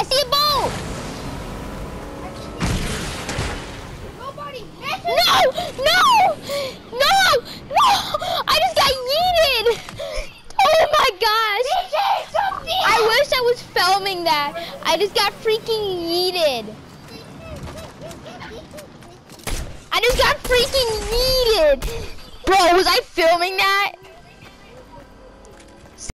I see a boat. Nobody. No, no, no, no! I just got yeeted. Oh my gosh! I wish I was filming that. I just got freaking yeeted. I just got freaking yeeted. Bro, was I filming that?